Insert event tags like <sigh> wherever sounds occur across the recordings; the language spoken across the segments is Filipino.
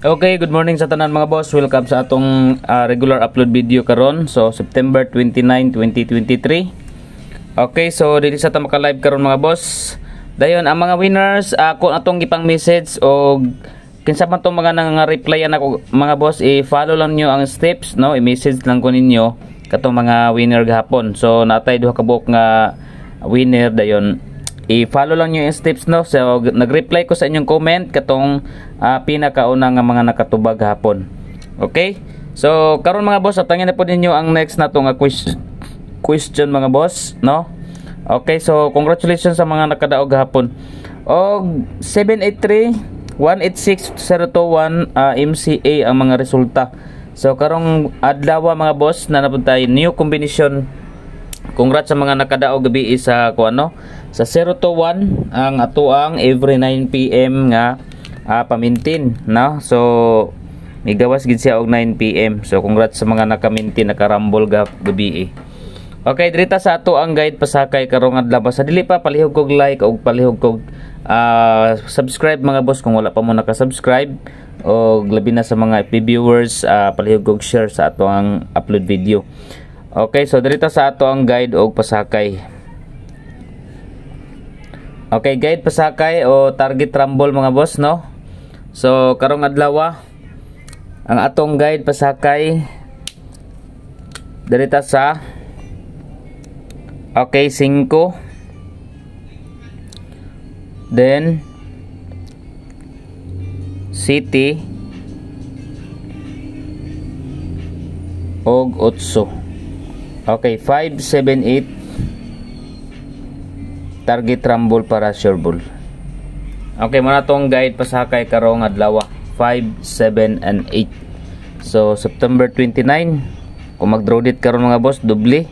Okay, good morning sa tanan mga boss. Welcome sa atong ah, regular upload video karon. So September 29, 2023. Okay, so dili sa ta maka-live karon mga boss. Dayon ang mga winners ako atong gipang message o kinsa man tong mga nang replyan ako mga boss i-follow lang nyo ang steps no i-message lang ko ninyo katong mga winner gahapon. So natay duha ka buok nga winner dayon i-follow lang yung steps no? So nag-reply ko sa inyong comment katong ah, pinakauna nga mga nakatubag hapon. Okay? So karon mga boss atangin na po ninyo ang next na nga quiz question mga boss no? Okay so congratulations sa mga nakadaog hapon. Og 783 186021 ah, MCA ang mga resulta. So karong adlaw mga boss na napuntay new combination Congrats sa mga nakadaog gabi sa ko ano sa 0 to 1 ang atuang every 9 PM nga ah, pamintin no? So migawas gid siya og 9 PM so congrats sa mga nakamintin nakarambol ga gabi Okay, dirita sa ato ang guide pasakay karong adlaw. Sa dili pa palihog kog like og palihog kog ah, subscribe mga boss. Kung wala pa mo naka-subscribe o labi na sa mga FB viewers ah, palihog kog share sa ato ang upload video. Okay, so dirita sa ato ang guide og pasakay. Okay, guide pasakay o target rumble mga boss, no? So, karong adlaw ang atong guide pasakay dirita sa Okay, 5 Then City og 8 Okay, 5, 7, 8 Target rumble para sure ball. Okay, muna tong guide pasakay karong adlaw. 5, 7, and 8 So, September 29 Kung mag-draw date karon mga boss, doble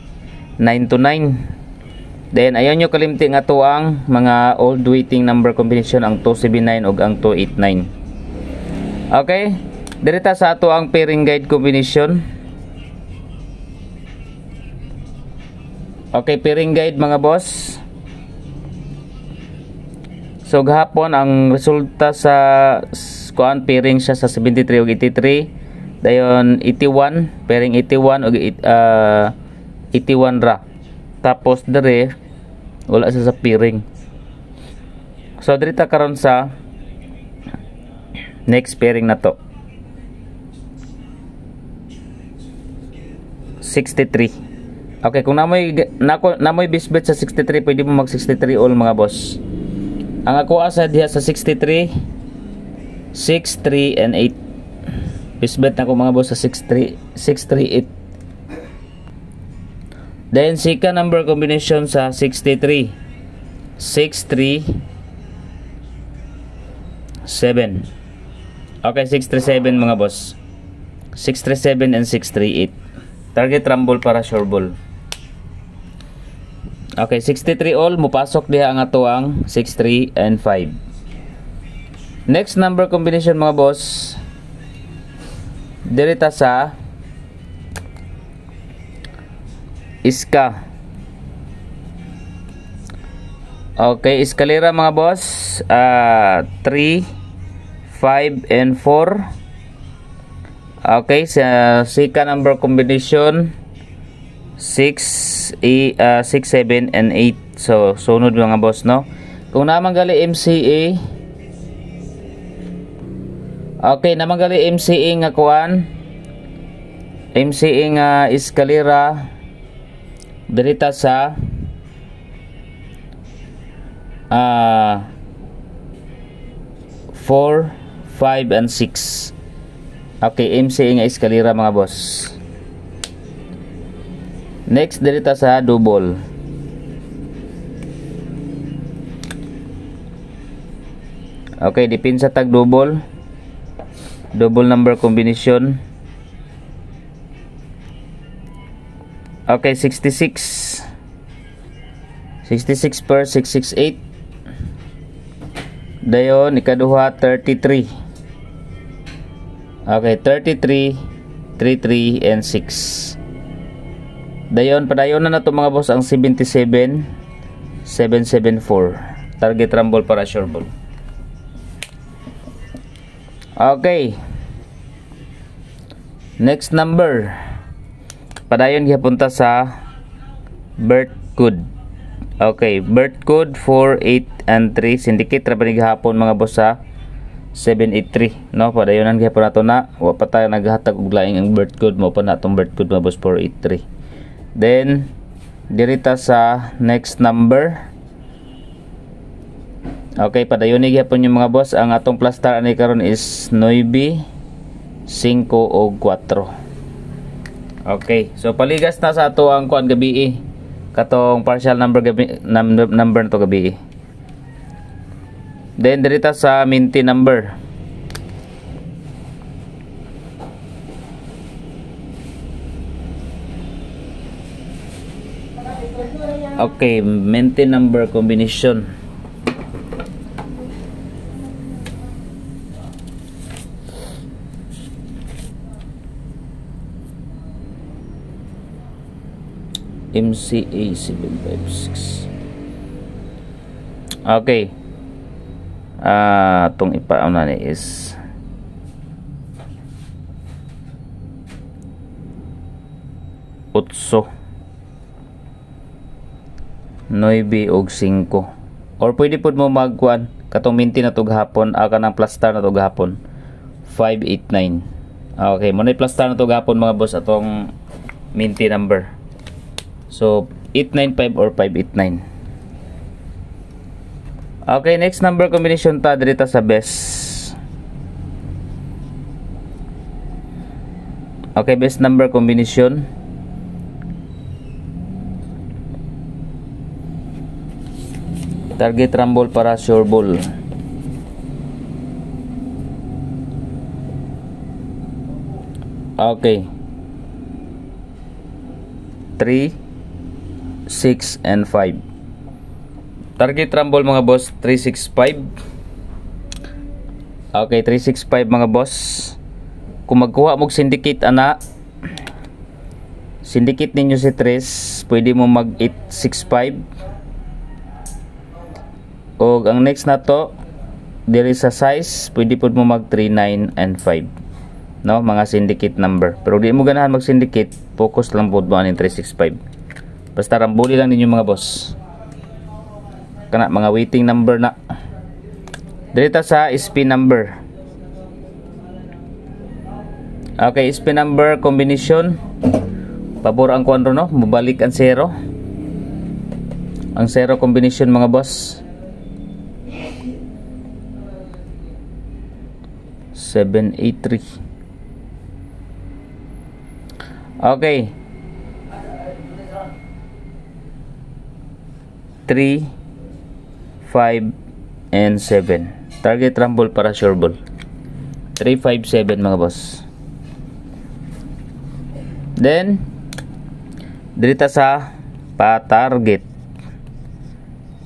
9 to 9 Then, ayaw nyo kalimti nga to ang mga old waiting number combination ang 279 ug ang 289 Okay, dirita sa ato ang pairing guide combination Okay, pairing guide mga boss. So gahapon ang resulta sa kuan pairing siya sa 73 ug 83. Dayon 81, pairing 81 ug ah, 81 ra. Tapos dire wala siya sa pairing. So diri ta karon sa next pairing na to. 63. Okay, kung namoy nako namoy bisbet sa 63, pwede mo mag 63 all mga boss. Ang ako asa diha sa 63 6 3 and 8. Bisbet na ko mga boss sa 63 6 3 8. Then sika number combination sa 63 6 3 7. Okay, 637 mga boss. 637 and 638. Target rumble para sure ball. Okay, 63 all mupasok diha ang ato ang 63 and 5. Next number combination mga boss. Dirita sa Iska. Okay, eskalera mga boss. Ah, 3 5 and 4. Okay, sa Sika number combination 6 e, uh, 6 7 and 8. So sunod mga boss no. Kung naman gali MCA Okay, naman gali MCA nga kuan. MCA nga eskalera dirita sa ah 4 5 and 6. Okay, MCA nga eskalera mga boss. Next dirita sa double. Okay, dipin sa tag double. Double number combination. Okay, 66. 66 per 668. Dayon, ikaduha 33. Okay, 33, 33, and 6. Dayon, padayon na na to mga boss ang 77, 774. Target rumble para sure ball. Okay. Next number. Padayon gipunta sa birth code. Okay, birth code 4, 8, and 3. Syndicate ra hapon mga boss sa 783. No, padayonan gihapon nato na. Wa pa tayo naghatag og laing ang birth code mo pa natong birth code mga boss 483. Then dirita sa next number. Okay, padayon ni gihapon yung mga boss. Ang atong plus star ani karon is 9 5 o 4 okay so paligas na sa ato ang kuan gabi eh. katong partial number gabi number, number to gabi eh. then dirita sa minty number Okay, maintain number combination. MCA 756 okay. Ah uh, itong ipaon na ni is utso 9 og 5 or pwede pud mo magkuan katong minti na tug hapon aka ng plus star na tug hapon 589 okay mo na plus star na tug hapon mga boss atong minti number So, 895 or 589. Okay, next number combination ta dito sa best. Okay, best number combination. Target rumble para sure ball. Okay. 3 6, and 5. Target rumble mga boss, 365. Okay, 365 mga boss. Kung magkuha mong syndicate ana, syndicate ninyo si 3, pwede mo mag 865. O ang next na to, there is a size, pwede po mo mag 3, 9, and 5. No, mga syndicate number. Pero di mo ganahan mag syndicate, focus lang po mo 365. Basta rambuli lang ninyo mga boss. Kana mga waiting number na. Dito sa SP number. Okay, SP number combination. Pabor ang kuan no, mabalik ang zero. Ang zero combination mga boss. 783. Okay. 3, 5, and 7. Target rumble para sure ball. 3, 5, 7 mga boss. Then, dito sa pa-target.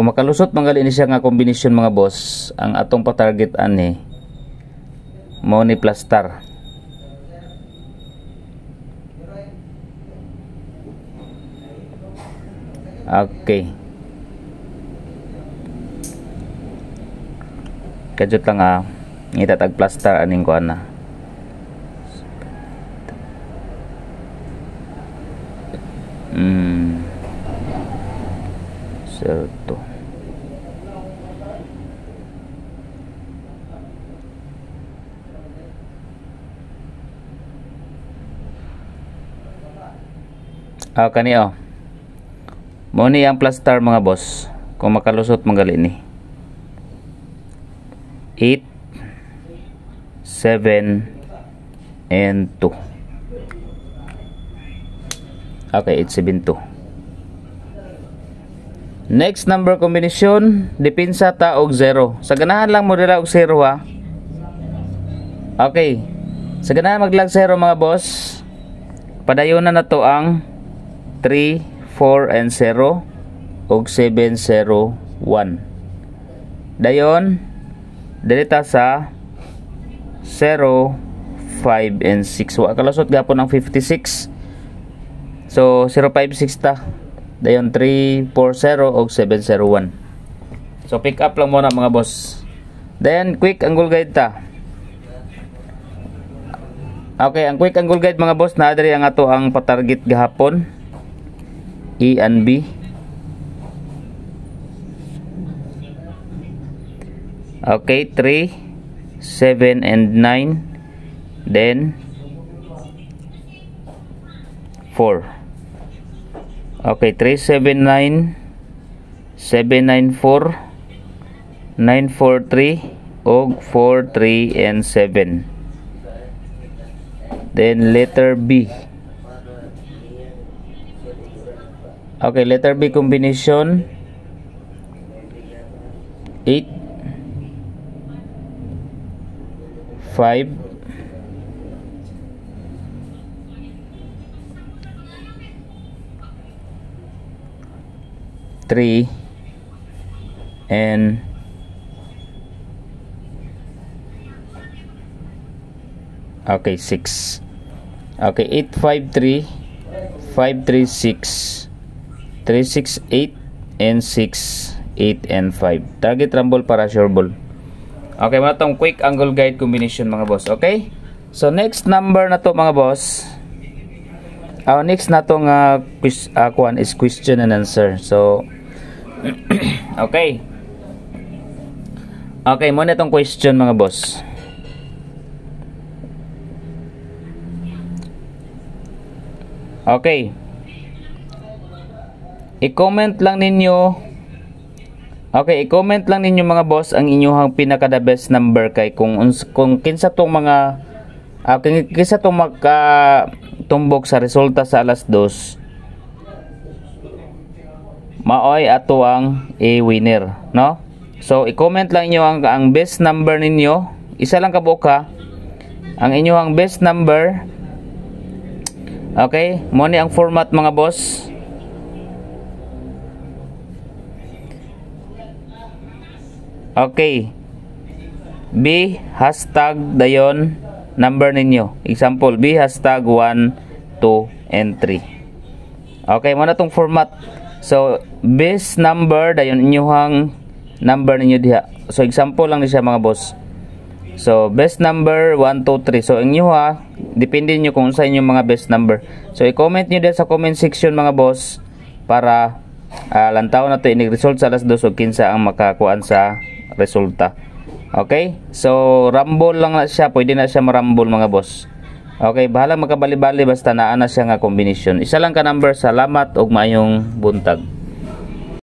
Kung makalusot manggali ni siya nga kombinasyon mga boss, ang atong pa-target ani mo star. Okay. Kajut lang ah. Itatag plaster aning ko na. Hmm. Serto. Ah, kani oh. Mo ni ang plaster mga boss. Kung makalusot manggali ni. 8 7 and 2 okay 8 7 2 next number combination depensa ta og 0 sa ganahan lang mo dira og 0 ha okay sa ganahan maglag 0 mga boss padayon na to ang 3 4 and 0 og 7 0 1 dayon Dilita sa 0, 5, and 6. Wa kalasot gapon ang 56. So 056 ta. Dayon 340 og 701. So pick up lang muna mga boss. Then quick angle guide ta. Okay, ang quick angle guide mga boss na diri ang ato ang patarget gahapon. E and B. Okay, 3, 7 and 9. Then 4. Okay, 379 794 943 og 43 and 7. Then letter B. Okay, letter B combination. 8 5 3 and okay 6 okay 853 536 368 and 6 8 and 5 target rumble para sure ball okay mga tong quick angle guide combination mga boss okay so next number na to mga boss our next na tong uh, quiz, uh, is question and answer so <clears throat> okay. Okay, muna itong question mga boss. Okay. I-comment lang ninyo. Okay, i-comment lang ninyo mga boss ang inyong pinaka the best number kay kung kung kinsa tong mga uh, kinsa tong magka tumbok sa resulta sa alas 2 maoy ato ang i-winner no? So i-comment lang niyo ang, ang best number ninyo. Isa lang ang inyo ang best number okay? Mo ni ang format mga boss okay B hashtag dayon number ninyo example B hashtag 1 2 and 3 okay mo na tong format So, base number dayon inyong number ninyo diha. So, example lang ni siya mga boss. So, best number 1, 2, 3. So, inyo ha, depende nyo kung sa inyong mga best number. So, i-comment nyo din sa comment section mga boss para uh, lantaw na ito inig-result sa alas 2 o kinsa ang makakuan sa resulta. Okay? So, rumble lang na siya. Pwede na siya marumble mga boss. Okay, bahala makabali-bali basta naa na siya nga kombinasyon. Isa lang ka number. Salamat ug maayong buntag.